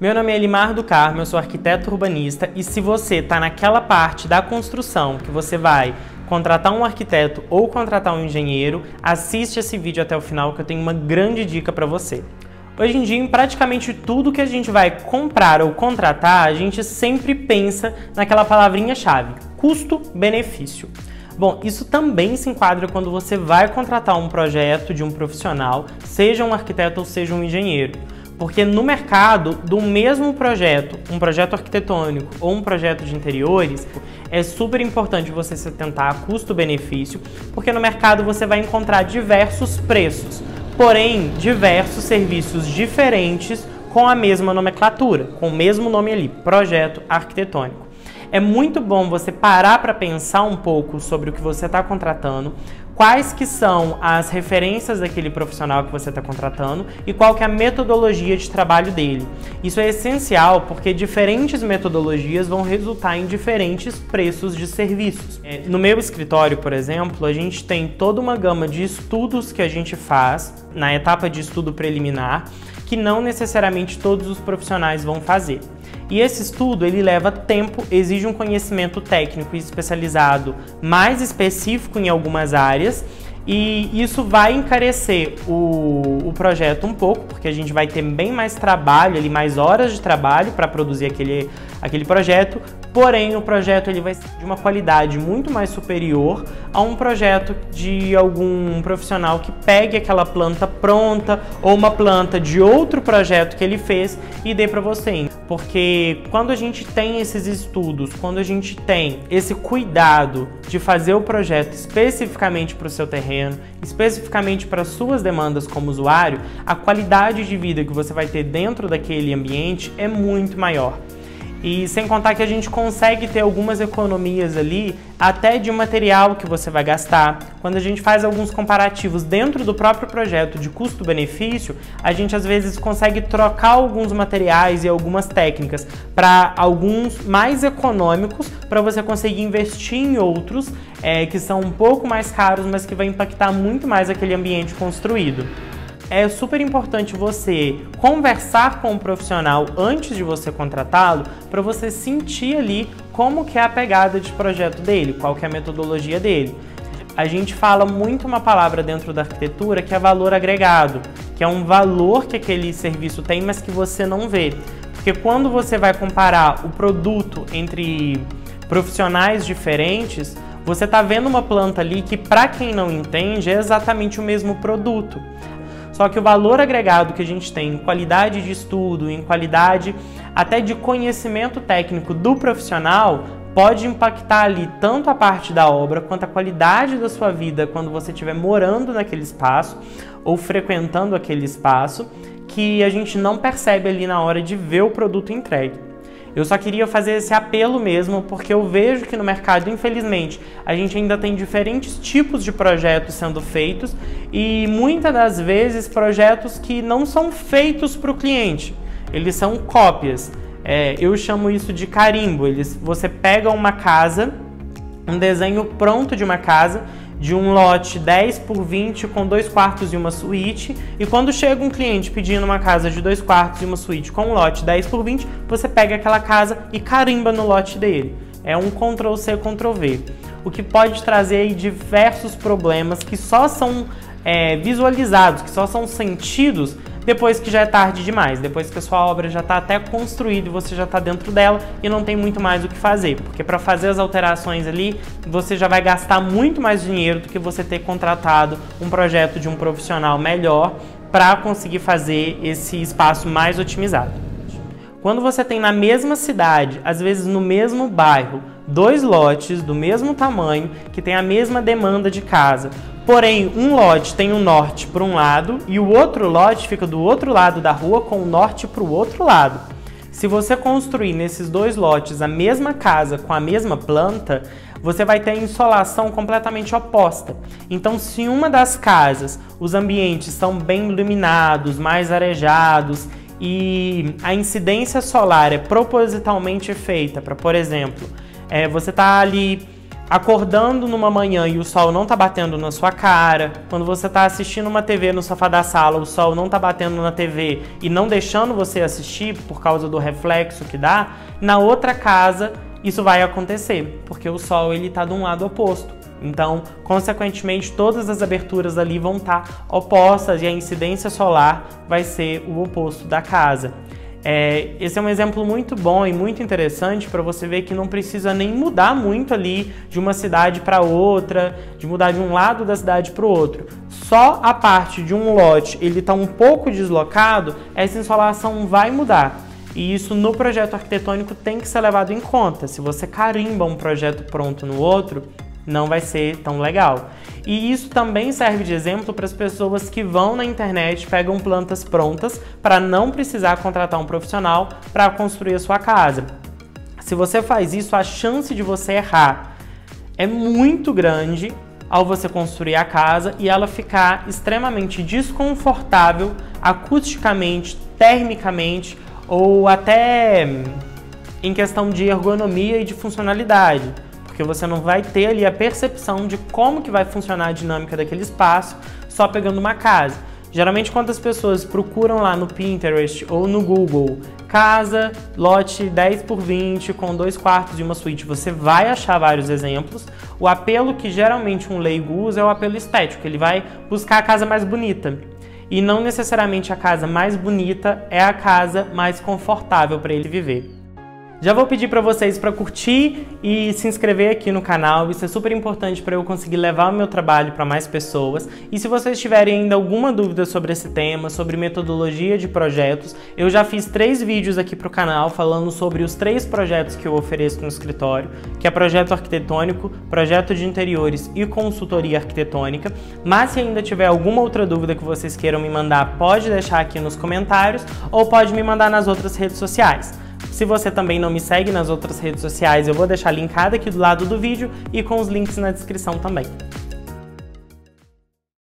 Meu nome é Elimar do Carmo, eu sou arquiteto urbanista e se você está naquela parte da construção que você vai contratar um arquiteto ou contratar um engenheiro, assiste esse vídeo até o final que eu tenho uma grande dica para você. Hoje em dia, em praticamente tudo que a gente vai comprar ou contratar, a gente sempre pensa naquela palavrinha-chave: custo-benefício. Bom, isso também se enquadra quando você vai contratar um projeto de um profissional, seja um arquiteto ou seja um engenheiro. Porque no mercado, do mesmo projeto, um projeto arquitetônico ou um projeto de interiores, é super importante você se atentar a custo-benefício, porque no mercado você vai encontrar diversos preços, porém diversos serviços diferentes com a mesma nomenclatura, com o mesmo nome ali, projeto arquitetônico. É muito bom você parar para pensar um pouco sobre o que você está contratando, quais que são as referências daquele profissional que você está contratando e qual que é a metodologia de trabalho dele. Isso é essencial porque diferentes metodologias vão resultar em diferentes preços de serviços. É, no meu escritório, por exemplo, a gente tem toda uma gama de estudos que a gente faz na etapa de estudo preliminar que não necessariamente todos os profissionais vão fazer. E esse estudo ele leva tempo, exige um conhecimento técnico e especializado mais específico em algumas áreas. E isso vai encarecer o, o, projeto um pouco, porque a gente vai ter bem mais trabalho, ali, mais horas de trabalho para produzir aquele, aquele projeto, porém o projeto ele vai ser de uma qualidade muito mais superior a um projeto de algum profissional que pegue aquela planta pronta ou uma planta de outro projeto que ele fez e dê para você. Porque quando a gente tem esses estudos, quando a gente tem esse cuidado de fazer o projeto especificamente para o seu terreno, especificamente para suas demandas como usuário, a qualidade de vida que você vai ter dentro daquele ambiente é muito maior. E sem contar que a gente consegue ter algumas economias ali, até de material que você vai gastar. Quando a gente faz alguns comparativos dentro do próprio projeto de custo-benefício, a gente às vezes consegue trocar alguns materiais e algumas técnicas para alguns mais econômicos, para você conseguir investir em outros é, que são um pouco mais caros, mas que vai impactar muito mais aquele ambiente construído é super importante você conversar com o profissional antes de você contratá-lo para você sentir ali como que é a pegada de projeto dele, qual que é a metodologia dele. A gente fala muito uma palavra dentro da arquitetura que é valor agregado, que é um valor que aquele serviço tem, mas que você não vê. Porque quando você vai comparar o produto entre profissionais diferentes, você está vendo uma planta ali que, para quem não entende, é exatamente o mesmo produto. Só que o valor agregado que a gente tem em qualidade de estudo, em qualidade até de conhecimento técnico do profissional, pode impactar ali tanto a parte da obra quanto a qualidade da sua vida quando você estiver morando naquele espaço ou frequentando aquele espaço, que a gente não percebe ali na hora de ver o produto entregue. Eu só queria fazer esse apelo mesmo, porque eu vejo que no mercado, infelizmente, a gente ainda tem diferentes tipos de projetos sendo feitos e muitas das vezes projetos que não são feitos para o cliente, eles são cópias. É, eu chamo isso de carimbo. Eles, você pega uma casa, um desenho pronto de uma casa de um lote 10 por 20 com dois quartos e uma suíte. E quando chega um cliente pedindo uma casa de dois quartos e uma suíte com um lote 10 por 20, você pega aquela casa e carimba no lote dele. É um Ctrl C, Ctrl V. O que pode trazer diversos problemas que só são é, visualizados, que só são sentidos depois que já é tarde demais, depois que a sua obra já está até construída e você já está dentro dela e não tem muito mais o que fazer, porque para fazer as alterações ali você já vai gastar muito mais dinheiro do que você ter contratado um projeto de um profissional melhor para conseguir fazer esse espaço mais otimizado. Quando você tem na mesma cidade, às vezes no mesmo bairro, dois lotes do mesmo tamanho que tem a mesma demanda de casa, Porém, um lote tem o norte para um lado e o outro lote fica do outro lado da rua com o norte para o outro lado. Se você construir nesses dois lotes a mesma casa com a mesma planta, você vai ter a insolação completamente oposta. Então, se uma das casas os ambientes são bem iluminados, mais arejados e a incidência solar é propositalmente feita para, por exemplo, é, você está ali acordando numa manhã e o sol não tá batendo na sua cara, quando você tá assistindo uma TV no sofá da sala, o sol não tá batendo na TV e não deixando você assistir por causa do reflexo que dá, na outra casa isso vai acontecer, porque o sol ele tá de um lado oposto. Então, consequentemente, todas as aberturas ali vão estar tá opostas e a incidência solar vai ser o oposto da casa. É, esse é um exemplo muito bom e muito interessante para você ver que não precisa nem mudar muito ali de uma cidade para outra, de mudar de um lado da cidade para o outro. Só a parte de um lote ele está um pouco deslocado, essa insolação vai mudar. E isso no projeto arquitetônico tem que ser levado em conta. Se você carimba um projeto pronto no outro, não vai ser tão legal. E isso também serve de exemplo para as pessoas que vão na internet, pegam plantas prontas para não precisar contratar um profissional para construir a sua casa. Se você faz isso, a chance de você errar é muito grande ao você construir a casa e ela ficar extremamente desconfortável acusticamente, termicamente ou até em questão de ergonomia e de funcionalidade porque você não vai ter ali a percepção de como que vai funcionar a dinâmica daquele espaço só pegando uma casa. Geralmente quando as pessoas procuram lá no Pinterest ou no Google casa, lote 10 por 20 com dois quartos e uma suíte, você vai achar vários exemplos. O apelo que geralmente um leigo usa é o apelo estético, ele vai buscar a casa mais bonita. E não necessariamente a casa mais bonita é a casa mais confortável para ele viver. Já vou pedir para vocês para curtir e se inscrever aqui no canal, isso é super importante para eu conseguir levar o meu trabalho para mais pessoas. E se vocês tiverem ainda alguma dúvida sobre esse tema, sobre metodologia de projetos, eu já fiz três vídeos aqui para o canal falando sobre os três projetos que eu ofereço no escritório, que é projeto arquitetônico, projeto de interiores e consultoria arquitetônica. Mas se ainda tiver alguma outra dúvida que vocês queiram me mandar, pode deixar aqui nos comentários ou pode me mandar nas outras redes sociais. Se você também não me segue nas outras redes sociais, eu vou deixar linkado aqui do lado do vídeo e com os links na descrição também.